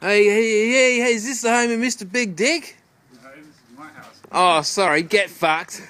Hey, hey, hey, hey, is this the home of Mr. Big Dick? No, this is my house. Oh, sorry, get fucked.